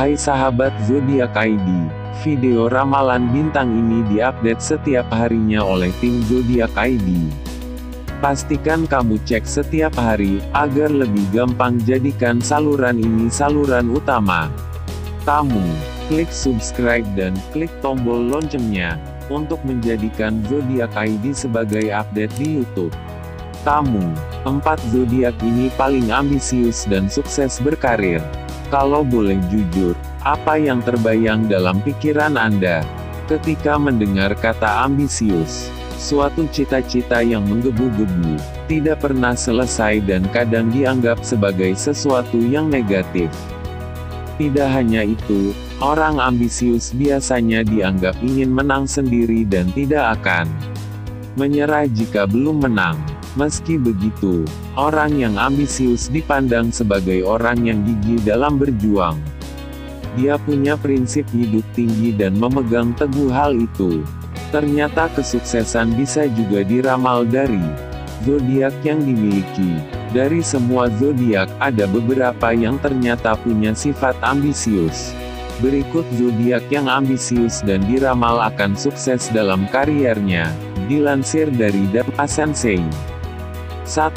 Hai sahabat zodiak ID, video ramalan bintang ini diupdate setiap harinya oleh tim zodiak ID. Pastikan kamu cek setiap hari, agar lebih gampang jadikan saluran ini saluran utama. Kamu, klik subscribe dan klik tombol loncengnya, untuk menjadikan zodiak ID sebagai update di YouTube. Kamu, empat zodiak ini paling ambisius dan sukses berkarir. Kalau boleh jujur, apa yang terbayang dalam pikiran Anda ketika mendengar kata ambisius? Suatu cita-cita yang menggebu-gebu, tidak pernah selesai dan kadang dianggap sebagai sesuatu yang negatif. Tidak hanya itu, orang ambisius biasanya dianggap ingin menang sendiri dan tidak akan menyerah jika belum menang. Meski begitu, orang yang ambisius dipandang sebagai orang yang gigih dalam berjuang. Dia punya prinsip hidup tinggi dan memegang teguh hal itu. Ternyata kesuksesan bisa juga diramal dari zodiak yang dimiliki. Dari semua zodiak, ada beberapa yang ternyata punya sifat ambisius. Berikut zodiak yang ambisius dan diramal akan sukses dalam kariernya. Dilansir dari Dharma Sensei. 1.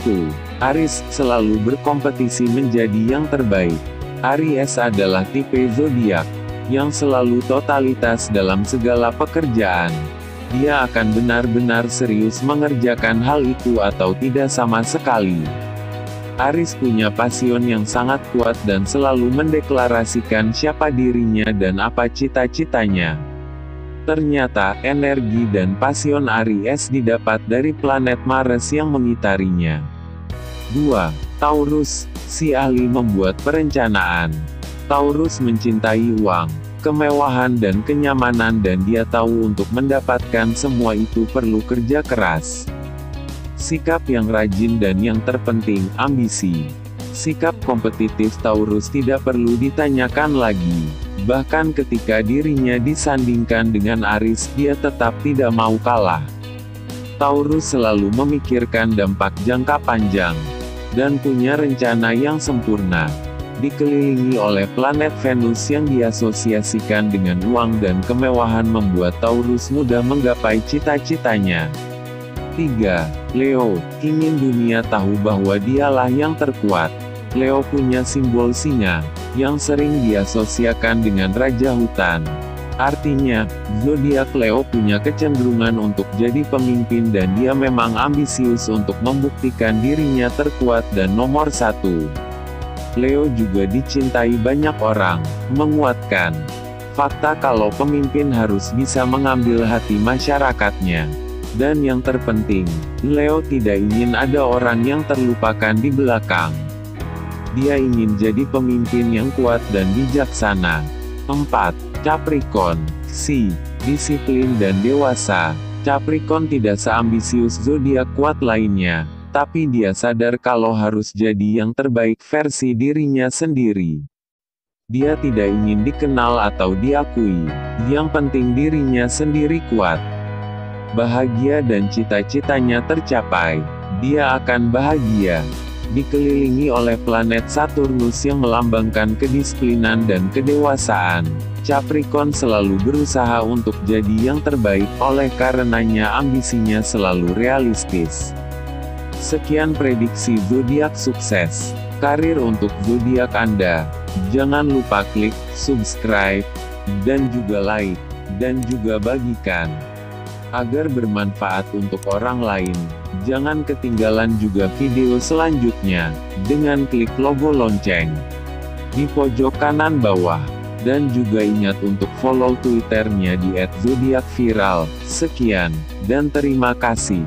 Aris, selalu berkompetisi menjadi yang terbaik. Aries adalah tipe zodiak yang selalu totalitas dalam segala pekerjaan. Dia akan benar-benar serius mengerjakan hal itu atau tidak sama sekali. Aris punya pasion yang sangat kuat dan selalu mendeklarasikan siapa dirinya dan apa cita-citanya. Ternyata, energi dan pasion Aries didapat dari planet Mars yang mengitarinya. 2. Taurus, si ahli membuat perencanaan. Taurus mencintai uang, kemewahan dan kenyamanan dan dia tahu untuk mendapatkan semua itu perlu kerja keras. Sikap yang rajin dan yang terpenting, ambisi. Sikap kompetitif Taurus tidak perlu ditanyakan lagi. Bahkan ketika dirinya disandingkan dengan Aris, dia tetap tidak mau kalah. Taurus selalu memikirkan dampak jangka panjang, dan punya rencana yang sempurna. Dikelilingi oleh planet Venus yang diasosiasikan dengan uang dan kemewahan membuat Taurus mudah menggapai cita-citanya. 3. Leo, ingin dunia tahu bahwa dialah yang terkuat. Leo punya simbol singa, yang sering diasosiakan dengan Raja Hutan. Artinya, zodiak Leo punya kecenderungan untuk jadi pemimpin dan dia memang ambisius untuk membuktikan dirinya terkuat dan nomor satu. Leo juga dicintai banyak orang, menguatkan fakta kalau pemimpin harus bisa mengambil hati masyarakatnya. Dan yang terpenting, Leo tidak ingin ada orang yang terlupakan di belakang. Dia ingin jadi pemimpin yang kuat dan bijaksana. 4. Capricorn. Si. Disiplin dan dewasa. Capricorn tidak seambisius zodiak kuat lainnya, tapi dia sadar kalau harus jadi yang terbaik versi dirinya sendiri. Dia tidak ingin dikenal atau diakui, yang penting dirinya sendiri kuat. Bahagia dan cita-citanya tercapai, dia akan bahagia dikelilingi oleh planet Saturnus yang melambangkan kedisiplinan dan kedewasaan. Capricorn selalu berusaha untuk jadi yang terbaik, oleh karenanya ambisinya selalu realistis. Sekian prediksi zodiak sukses. Karir untuk zodiak Anda. Jangan lupa klik subscribe dan juga like dan juga bagikan agar bermanfaat untuk orang lain. Jangan ketinggalan juga video selanjutnya, dengan klik logo lonceng di pojok kanan bawah. Dan juga ingat untuk follow twitternya di @zodiakviral. Sekian, dan terima kasih.